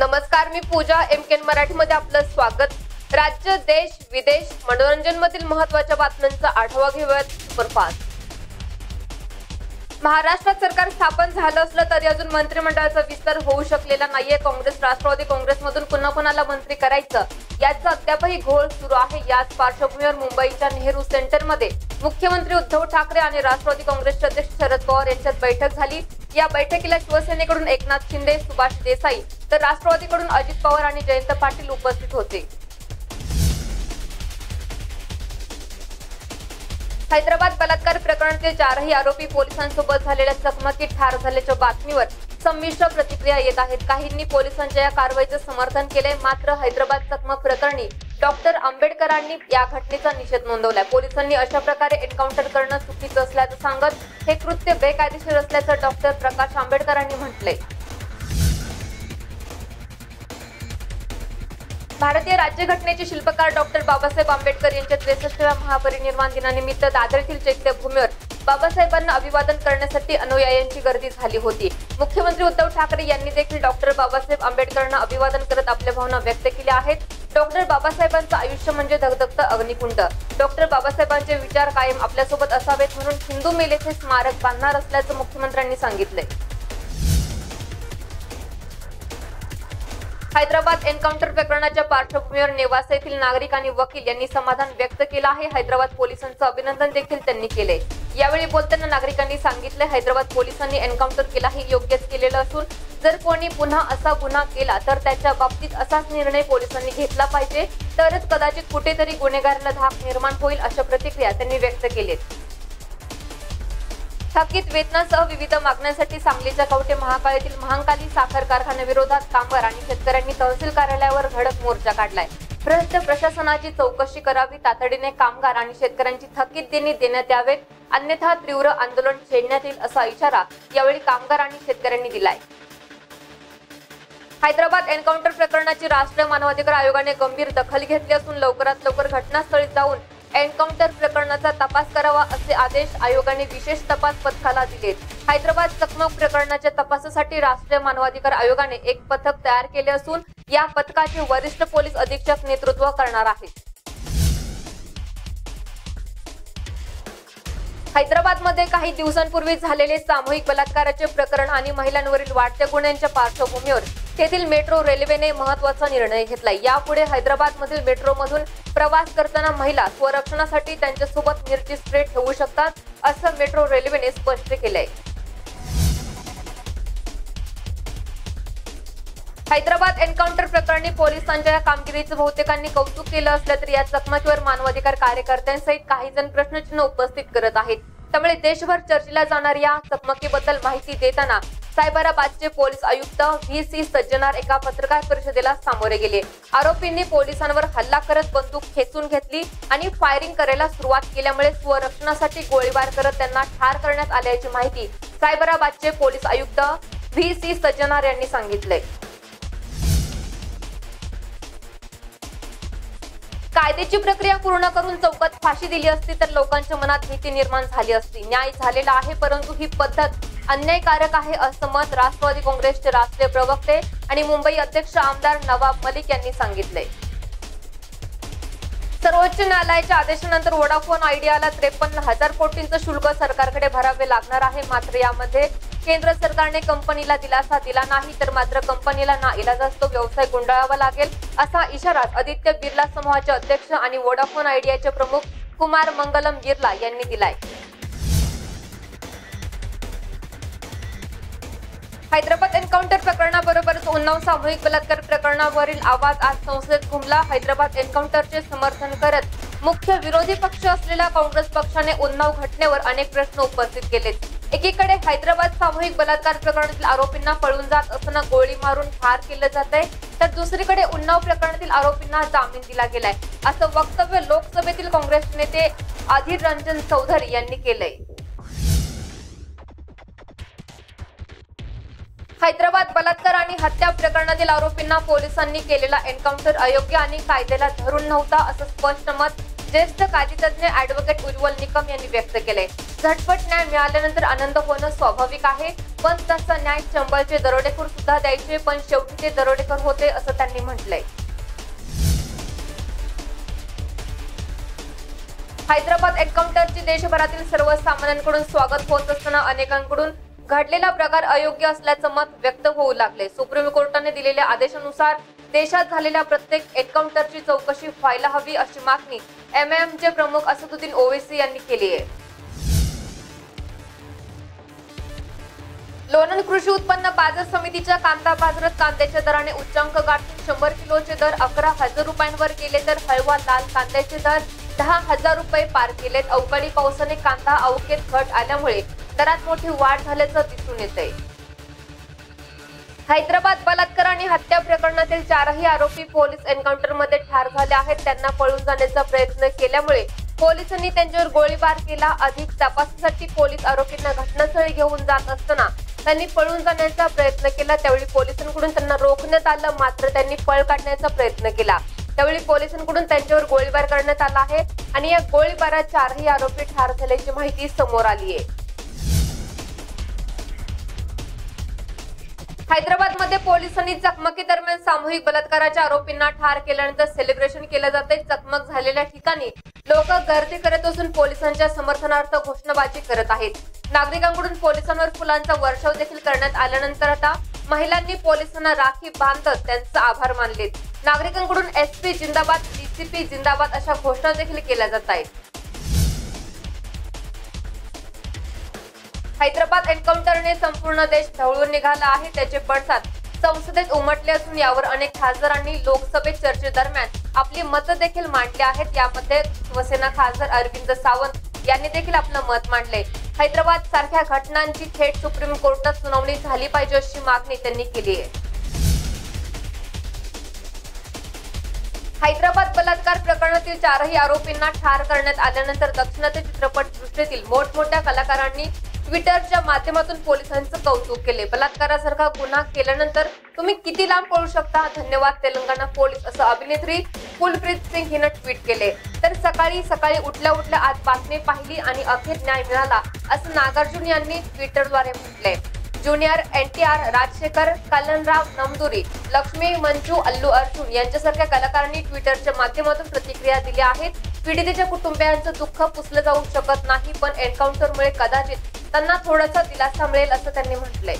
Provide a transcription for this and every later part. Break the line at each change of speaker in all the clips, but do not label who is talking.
नमस्कार मी पूजा एम केन मराठीमध्ये आपलं स्वागत. राज्य देश विदेश मनोरंजन मधील महत्त्वाच्या बातम्यांचा आढावा घेऊयात सुपरफास्ट. महाराष्ट्रात सरकार स्थापन झालं असलं तरी अजून मंत्रिमंडळाचा विस्तार होऊ शकलेला नाहीये. काँग्रेस राष्ट्रवादी काँग्रेसमधून पुन्हा कोणाला मंत्री करायचं. याचा अद्यापही घोळ सुरू आहे. याच पार्श्वभूमीवर मुंबईच्या नेहरू सेंटरमध्ये मुख्यमंत्री उद्धव ठाकरे आणि राष्ट्रवादी काँग्रेसचे अध्यक्ष शरद पवार यांच्यात बैठक झाली. या बैठकीला शिवसेनेकडून एकनाथ शिंदे सुभाष देसाई तर राष्ट्रवादीकडून अजित पवार आणि जयंत पाटील उपस्थित होते. हैदराबाद बलात्कार प्रकरणाचे चारही आरोपी पोलिसांसोबत झालेल्या चकमकीत ठार झाल्याच्या बातमीवर संमिश्र प्रतिक्रिया येत आहेत. काहींनी पोलिसांच्या या कारवाईचं समर्थन केलंय. मात्र हैदराबाद चकमक प्रकरणी डॉक्टर आंबेडकरांनी या घटनेचा निषेध नोंदवलाय. पोलिसांनी अशा प्रकारे एन्काउंटर करणं चुकीचं असल्याचं सांगत हे कृत्य बेकायदेशीर असल्याचं डॉक्टर प्रकाश आंबेडकरांनी म्हटलंय. भारतीय राज्यघटनेचे शिल्पकार डॉक्टर बाबासाहेब आंबेडकर यांच्या त्रेसष्टव्या महापरिनिर्वाण दिनानिमित्त दादर येथील चैत्यभूमीवर बाबासाहेबांना अभिवादन करण्यासाठी अनुयायांची गर्दी झाली होती. मुख्यमंत्री उद्धव ठाकरे यांनी देखील डॉक्टर बाबासाहेब आंबेडकरांना अभिवादन करत आपल्या भावना व्यक्त केल्या आहेत. डॉक्टर बाबासाहेबांचं आयुष्य म्हणजे धगधगतं अग्निकुंड. डॉक्टर बाबासाहेबांचे विचार कायम आपल्यासोबत असावेत म्हणून हिंदू मेलेचे स्मारक बांधणार असल्याचं मुख्यमंत्र्यांनी सांगितलंय. हैदराबाद एन्काउंटर प्रकरणाच्या पार्श्वभूमीवर नेवासा येथील नागरिक आणि वकील यांनी समाधान व्यक्त केलं आहे. हैदराबाद पोलिसांचं अभिनंदन देखील त्यांनी केले यावेळी बोलताना नागरिकांनी सांगितले हैदराबाद पोलिसांनी एन्काउंटर केला हे योग्यच केलेलं असून जर कोणी पुन्हा असा गुन्हा केला तर त्याच्या बाबतीत असाच निर्णय पोलिसांनी घेतला पाहिजे. तरच कदाचित कुठेतरी गुन्हेगारांना धाक निर्माण होईल अशा प्रतिक्रिया त्यांनी व्यक्त केलीत. थकीत वेतनासह विविध मागण्यांसाठी सांगलीच्या कवठे महाकाळीतील महांकाली साखर कारखान्याविरोधात कामगार आणि शेतकऱ्यांनी तहसील कार्यालयावर धडक मोर्चा काढलाय. भ्रष्ट प्रशासनाची चौकशी करावी तातडीने कामगार आणि शेतकऱ्यांची थकीत देणी देण्यात यावेत अन्यथा तीव्र आंदोलन छेडण्यात येईल असा इशारा यावेळी कामगार आणि शेतकऱ्यांनी दिलाय. हैदराबाद एन्काउंटर प्रकरणाची राष्ट्रीय मानवाधिकार आयोगाने गंभीर दखल घेतली असून लवकरात लवकर घटनास्थळी जाऊन एन्काउंटर प्रकरणाचा तपास करावा असे आदेश आयोगाने विशेष तपास पथकाला दिलेत. हैदराबाद चकमक प्रकरणाच्या तपासासाठी राष्ट्रीय मानवाधिकार आयोगाने एक पथक तयार केले असून या पथकाचे वरिष्ठ पोलीस अधीक्षक नेतृत्व करणार आहेत. हैदराबादमध्ये काही दिवसांपूर्वी झालेले सामूहिक बलात्काराचे प्रकरण आणि महिलांवरील वाढत्या गुन्ह्यांच्या पार्श्वभूमीवर तेथील मेट्रो रेल्वेने महत्त्वाचा निर्णय घेतलाय. यापुढे हैदराबाद मधील मेट्रोमधून प्रवास करताना महिला स्वरक्षणासाठी त्यांच्यासोबत मिरची स्प्रे ठेवू शकतात असं मेट्रो रेल्वेने स्पष्ट केलंय. हैदराबाद एन्काउंटर प्रकरणी पोलिसांच्या या कामगिरीचं बहुतेकांनी कौतुक केलं असलं तरी या चकमकीवर मानवाधिकार कार्यकर्त्यांसहित काही जण प्रश्नचिन्ह उपस्थित करत आहेत. त्यामुळे देशभर चर्चेला जाणाऱ्या या चकमकीबद्दल माहिती देताना सायबराबादचे पोलीस आयुक्त व्ही सी सज्जनार एका पत्रकार परिषदेला सामोरे गेले. आरोपींनी पोलिसांवर हल्ला करत बंदूक खेचून घेतली आणि फायरिंग करायला सुरुवात केल्यामुळे स्वरक्षणासाठी गोळीबार करत त्यांना ठार करण्यात आल्याची माहिती सायबराबादचे पोलीस आयुक्त व्ही सी सज्जनार यांनी सांगितले कायद्याची प्रक्रिया पूर्ण करून चौकात फाशी दिली असती तर लोकांच्या मनात भीती निर्माण झाली असती. न्याय झालेला आहे परंतु ही पद्धत अन्यायकारक आहे असं मत राष्ट्रवादी काँग्रेसचे राष्ट्रीय प्रवक्ते आणि मुंबई अध्यक्ष आमदार नवाब मलिक यांनी सांगितले. सर्वोच्च न्यायालयाच्या आदेशानंतर वोडाफोन आयडियाला त्रेपन्न हजार कोटींचं शुल्क सरकारकडे भरावे लागणार आहे. मात्र यामध्ये केंद्र सरकारने कंपनीला दिलासा दिला नाही तर मात्र कंपनीला ना इलाजास्तव व्यवसाय गुंडाळावा लागेल असा इशारा आदित्य बिर्ला समूहाचे अध्यक्ष आणि वोडाफोन आयडियाचे प्रमुख कुमार मंगलम बिर्ला यांनी दिलाय. हैदराबाद एन्काउंटर प्रकरणाबरोबरच उन्नाव सामूहिक बलात्कार प्रकरणावरील आवाज आज संसदेत घुमला. हैदराबाद एन्काउंटरचे समर्थन करत मुख्य विरोधी पक्ष असलेल्या काँग्रेस पक्षाने उन्नाव घटनेवर अनेक प्रश्न उपस्थित केलेत. एकीकडे हैदराबाद सामूहिक बलात्कार प्रकरणातील आरोपींना पळून जात असताना गोळी मारून ठार केलं जात आहे तर दुसरीकडे उन्नाव प्रकरणातील आरोपींना जामीन दिला गेलाय. असं वक्तव्य लोकसभेतील काँग्रेस नेते अधीर रंजन चौधरी यांनी केलंय. हैदराबाद बलात्कार आणि हत्या प्रकरणातील आरोपींना पोलिसांनी केलेला एन्काउंटर अयोग्य आणि कायद्याला धरून नव्हता असं स्पष्ट मत ज्येष्ठ कायदेतज्ञ ऍडव्होकेट उज्ज्वल निकम यांनी व्यक्त केले झटपट न्याय मिळाल्यानंतर आनंद होणं स्वाभाविक आहे पण तसा न्याय चंबळचे दरोडेखोर सुद्धा द्यायचे पण शेवटी ते दरोडेखोर होते असं त्यांनी म्हटलंय. हैदराबाद एन्काउंटरचे देशभरातील सर्वसामान्यांकडून स्वागत होत असताना अनेकांकडून घडलेला प्रकार अयोग्य असल्याचं मत व्यक्त होऊ लागले. सुप्रीम कोर्टाने दिलेल्या आदेशानुसार देशात झालेल्या प्रत्येक एन्काउंटरची चौकशी व्हायला हवी अशी मागणी एमआयएम चे प्रमुख असदुद्दीन ओवेसी यांनी केली आहे. लोणंद कृषी उत्पन्न बाजार समितीच्या कांदा बाजारात कांद्याच्या दराने उच्चांक गाठून शंभर किलोचे दर अकरा हजार रुपयांवर गेले तर हळवा लाल कांद्याचे दर दहा हजार रुपये पार केलेत. अवकाळी पावसाने कांदा अवकेत घट आल्यामुळे दरात मोठी वाढ झाल्याचं दिसून येते हैदराबाद बलात्कार आणि हत्या प्रकरणातील चारही आरोपी पोलीस एन्काउंटरमध्ये ठार झाले आहेत. त्यांना पळून जाण्याचा प्रयत्न केल्यामुळे पोलिसांनी त्यांच्यावर गोळीबार केला. अधिक तपासासाठी पोलीस आरोपींना घटनास्थळी घेऊन जात असताना त्यांनी पळून जाण्याचा प्रयत्न केला. त्यावेळी पोलिसांकडून त्यांना रोखण्यात आलं. मात्र त्यांनी पळ काढण्याचा प्रयत्न केला. त्यावेळी पोलिसांकडून त्यांच्यावर गोळीबार करण्यात आला आहे आणि या गोळीबारात चारही आरोपी ठार झाल्याची माहिती समोर आली आहे हैदराबादमध्ये पोलिसांनी चकमकी दरम्यान सामूहिक बलात्काराच्या आरोपींना ठार केल्यानंतर सेलिब्रेशन केलं जाते चकमक झालेल्या ठिकाणी लोक गर्दी करत असून पोलिसांच्या समर्थनार्थ घोषणाबाजी करत आहेत. नागरिकांकडून पोलिसांवर फुलांचा वर्षाव देखील करण्यात आल्यानंतर आता महिलांनी पोलिसांना राखी बांधत त्यांचे आभार मानलेत. नागरिकांकडून एसपी जिंदाबाद डीसीपी जिंदाबाद अशा घोषणा देखील केल्या जात आहेत. हैदराबाद एन्काउंटरने संपूर्ण देश ढवळून निघाला आहे त्याचे पडसाद संसदेत उमटले असून यावर अनेक खासदारांनी लोकसभेत चर्चेदरम्यान आपली मतं देखील मांडली आहेत. यामध्ये शिवसेना खासदार अरविंद सावंत यांनी देखील आपलं मत मांडले. हैदराबाद सारख्या घटनांची थेट सुप्रीम कोर्टात सुनावणी झाली पाहिजे अशी मागणी त्यांनी केली आहे. हैदराबाद बलात्कार प्रकरणातील चारही आरोपींना ठार करण्यात आल्यानंतर दक्षिणात्य चित्रपटसृष्टीतील मोठमोठ्या कलाकारांनी ट्विटरच्या माध्यमातून पोलिसांचं कौतुक केले बलात्कारासारखा गुन्हा केल्यानंतर तुम्ही किती लांब पळू शकता? धन्यवाद तेलंगणा पोलीस. असं अभिनेत्री फुलप्रीत सिंग हिनं ट्विट केले तर सकाळी सकाळी उठल्या उठल्या आज बातमी पाहिली आणि अखेर न्याय मिळाला असं नागार्जुन यांनी ट्विटरद्वारे म्हटले ज्युनियर आर राजशेखर कल्याणराव नमदुरी लक्ष्मी मंजू अल्लू अर्जुन यांच्यासारख्या कलाकारांनी ट्विटरच्या माध्यमातून प्रतिक्रिया दिल्या आहेत. पीडितेच्या कुटुंबियांचं दुःख पुसलं जाऊ शकत नाही पण एन्काउंटरमुळे कदाचित त्यांना थोडासा दिलासा मिळेल असं त्यांनी म्हटलंय.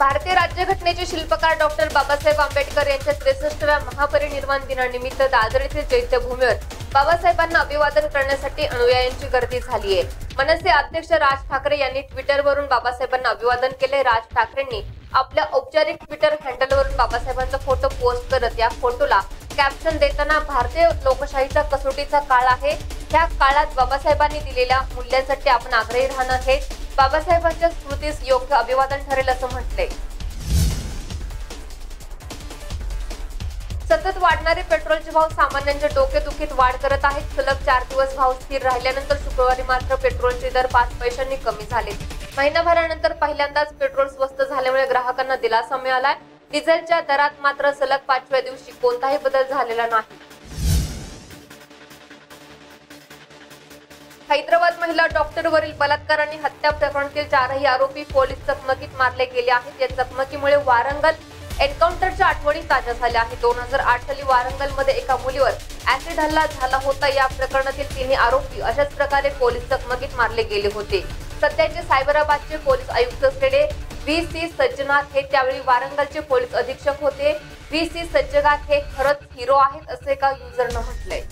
भारतीय राज्यघटनेचे शिल्पकार डॉक्टर बाबासाहेब आंबेडकर यांच्या त्रेसष्टव्या महापरिनिर्वाण दिनानिमित्त दादर येथील चैत्यभूमीवर बाबासाहेबांना अभिवादन करण्यासाठी अनुयायांची गर्दी झाली आहे मनसे अध्यक्ष राज ठाकरे यांनी ट्विटरवरून बाबासाहेबांना अभिवादन केले राज ठाकरेंनी आपल्या औपचारिक ट्विटर हँडलवरून बाबासाहेबांचा फोटो पोस्ट करत या फोटोला कॅप्शन देताना भारतीय लोकशाहीचा कसोटीचा काळ आहे. ह्या काळात बाबासाहेबांनी दिलेल्या मूल्यांसाठी आपण आग्रही राहणार हे बाबासाहेबांच्या स्मृतीस योग्य अभिवादन ठरेल असं म्हटलंय सतत वाढणारे पेट्रोलचे भाव सामान्यांच्या डोकेदुखीत वाढ करत आहेत. सलग चार दिवस भाव स्थिर राहिल्यानंतर शुक्रवारी मात्र पेट्रोलचे दर पाच पैशांनी कमी झाले. महिनाभरानंतर पहिल्यांदाच पेट्रोल स्वस्त झाल्यामुळे ग्राहकांना दिलासा मिळालाय. डिझेलच्या दरात मात्र सलग पाचव्या दिवशी कोणताही बदल झालेला नाही. हैदराबाद महिला डॉक्टरवरील बलात्कार आणि हत्या प्रकरणातील चारही आरोपी पोलीस चकमकीत मारले गेले आहेत. या चकमकीमुळे वारंगल एन्काउंटरच्या आठवणी ताज्या झाल्या आहेत. दोन हजार आठ साली वारंगलमध्ये एका मुलीवर ऍसिड हल्ला झाला होता. या प्रकरणातील तिन्ही आरोपी अशाच प्रकारे पोलीस चकमकीत मारले गेले होते. सध्याचे सायबराबादचे पोलीस आयुक्त असलेले व्ही सी सज्जनाथ हे त्यावेळी वारंगलचे पोलीस अधीक्षक होते. व्ही सी सज्जनाथ हे खरंच हिरो आहेत असे एका युजरनं म्हटलंय.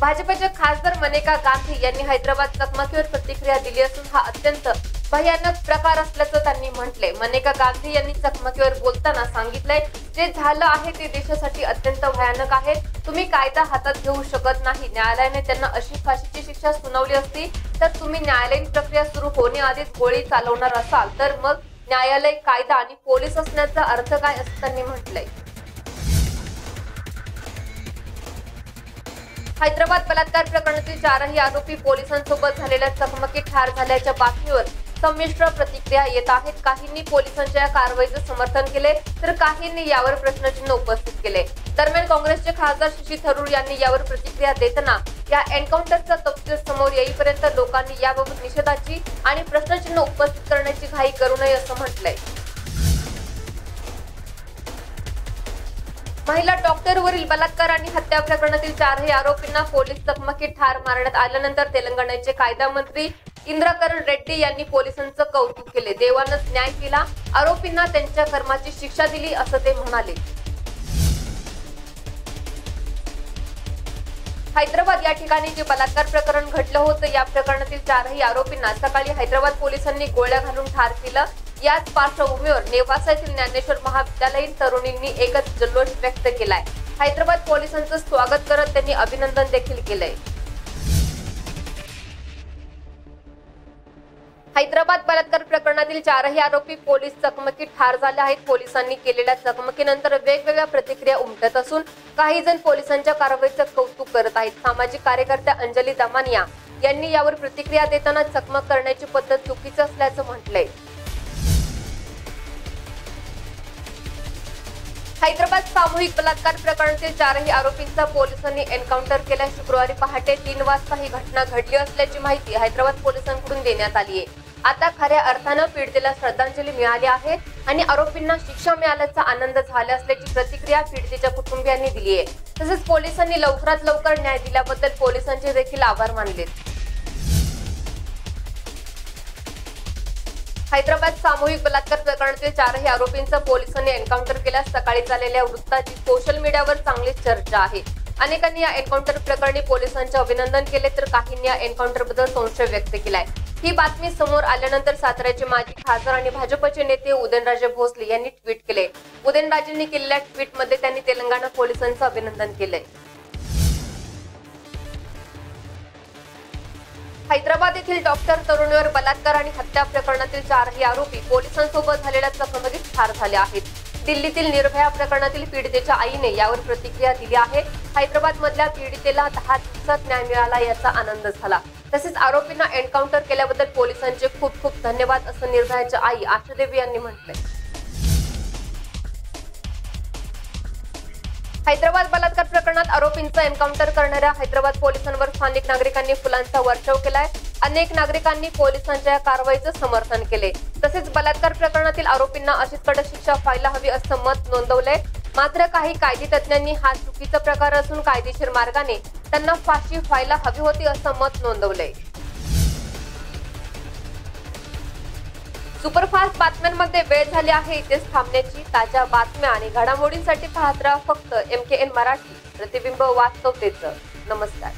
भाजपचे खासदार मनेका गांधी यांनी हैदराबाद चकमकीवर प्रतिक्रिया दिली असून हा अत्यंत भयानक प्रकार असल्याचं त्यांनी म्हटले मनेका गांधी यांनी चकमकीवर बोलताना सांगितलंय जे झालं आहे ते देशासाठी अत्यंत भयानक आहे. तुम्ही कायदा हातात घेऊ शकत नाही. न्यायालयाने त्यांना अशी फाशीची शिक्षा सुनावली असती तर तुम्ही न्यायालयीन प्रक्रिया सुरू होण्याआधीच गोळी चालवणार असाल. तर मग न्यायालय कायदा आणि पोलीस असण्याचा अर्थ काय असं त्यांनी म्हटलंय. हैदराबाद बलात्कार प्रकरणातील चारही आरोपी पोलिसांसोबत झालेल्या चकमकीत ठार झाल्याच्या बातमीवर संमिश्र प्रतिक्रिया येत आहेत. काहींनी पोलिसांच्या या कारवाईचं समर्थन केले तर काहींनी यावर प्रश्नचिन्ह उपस्थित केले. दरम्यान काँग्रेसचे खासदार शशी थरूर यांनी यावर प्रतिक्रिया देताना या एन्काउंटरचा तपशील समोर येईपर्यंत लोकांनी याबाबत निषेधाची आणि प्रश्नचिन्ह उपस्थित करण्याची घाई करू नये असं म्हटलंय. महिला डॉक्टरवरील बलात्कार आणि हत्या प्रकरणातील चारही आरोपींना पोलीस चकमकीत ठार मारण्यात आल्यानंतर तेलंगणाचे कायदा मंत्री इंद्रकरण रेड्डी यांनी पोलिसांचं कौतुक केले. देवानंच न्याय केला. आरोपींना त्यांच्या कर्माची शिक्षा दिली असं ते म्हणाले. हैदराबाद या ठिकाणी जे बलात्कार प्रकरण घडलं होतं या प्रकरणातील चारही आरोपींना सकाळी हैदराबाद पोलिसांनी गोळ्या घालून ठार केलं. याच पार्श्वभूमीवर नेवासा ज्ञानेश्वर महाविद्यालयीन तरुणींनी एकच जल्लोष व्यक्त केलाय. हैदराबाद पोलिसांचं स्वागत करत त्यांनी अभिनंदन देखील केलंय. हैदराबाद बलात्कार प्रकरणातील चारही आरोपी पोलीस चकमकीत ठार झाले आहेत. पोलिसांनी केलेल्या चकमकीनंतर वेगवेगळ्या प्रतिक्रिया उमटत असून काही जण पोलिसांच्या कारवाईचं कौतुक करत आहेत. सामाजिक कार्यकर्त्या अंजली दमानिया यांनी यावर प्रतिक्रिया देताना चकमक करण्याची पद्धत चुकीचं असल्याचं म्हटलंय. हैदराबाद सामूहिक बलात्कार प्रकरणातील चारही आरोपींचा पोलिसांनी एन्काउंटर केल्या शुक्रवारी पहाटे तीन वाजता ही घटना घडली असल्याची माहिती हैदराबाद पोलिसांकडून देण्यात आली आहे. आता खऱ्या अर्थानं पीडितेला श्रद्धांजली मिळाली आहे आणि आरोपींना शिक्षा मिळाल्याचा आनंद झाला असल्याची प्रतिक्रिया पीडितेच्या कुटुंबियांनी दिली आहे. तसेच पोलिसांनी लवकरात लवकर न्याय दिल्याबद्दल पोलिसांचे देखील आभार मानलेत. हैदराबाद सामूहिक बलात्कार प्रकरणातील चारही आरोपींचं पोलिसांनी एन्काउंटर केल्यास सकाळी झालेल्या वृत्ताची सोशल मीडियावर चांगलीच चर्चा आहे. अनेकांनी या एन्काउंटर प्रकरणी पोलिसांचे अभिनंदन केले तर काहींनी या एन्काउंटरबद्दल संशय व्यक्त केलाय. ही बातमी समोर आल्यानंतर साताऱ्याचे माजी खासदार आणि भाजपचे नेते उदयनराजे भोसले यांनी ट्विट केले. उदयनराजेंनी केलेल्या ट्विटमध्ये त्यांनी तेलंगणा पोलिसांचं अभिनंदन केलंय. हैदराबाद येथील डॉक्टर तरुणीवर बलात्कार आणि हत्या प्रकरणातील चारही आरोपी पोलिसांसोबत झालेल्या चकमकीत ठार झाले आहेत. दिल्लीतील निर्भया प्रकरणातील पीडितेच्या आईने यावर प्रतिक्रिया दिली आहे. हैदराबाद मधल्या पीडितेला दहा दिवसात न्याय मिळाला याचा आनंद झाला. तसेच आरोपींना एन्काउंटर केल्याबद्दल पोलिसांचे खूप खूप धन्यवाद असं निर्भयाच्या आई आशादेवी यांनी म्हटलंय. हैदराबाद बलात्कार प्रकरणात आरोपींचा एन्काउंटर करणाऱ्या हैदराबाद पोलिसांवर स्थानिक नागरिकांनी फुलांचा वर्षाव केलाय. अनेक नागरिकांनी पोलिसांच्या या कारवाईचं समर्थन केले. तसेच बलात्कार प्रकरणातील आरोपींना अशीच कडक शिक्षा व्हायला हवी असं मत नोंदवलंय. मात्र काही कायदे तज्ज्ञांनी हा चुकीचा प्रकार असून कायदेशीर मार्गाने त्यांना फाशी व्हायला हवी होती असं मत नोंदवलंय. सुपरफास्ट बातम्यांमध्ये वेळ झाली आहे. इथेच थांबण्याची ताज्या बातम्या आणि घडामोडींसाठी पाहत राहा फक्त एम के एन मराठी. प्रतिबिंब वास्तवतेचं नमस्कार.